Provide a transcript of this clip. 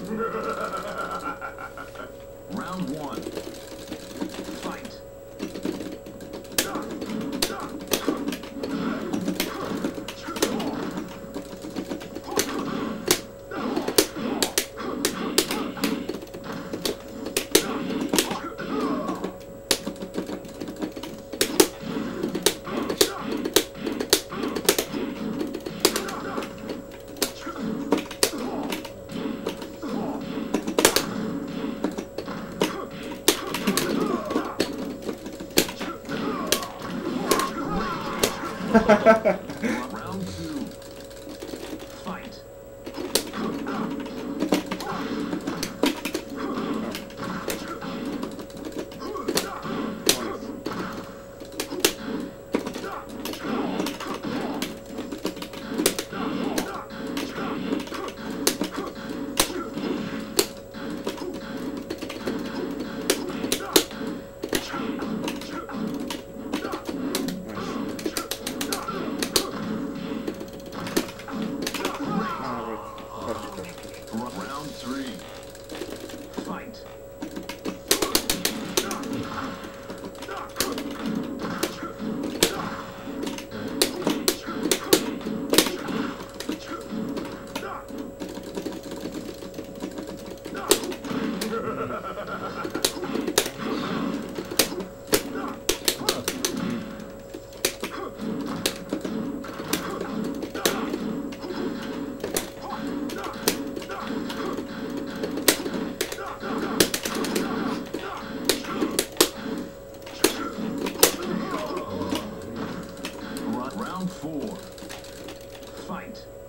Round one. ha ha ha ha Round three. Fight. fight.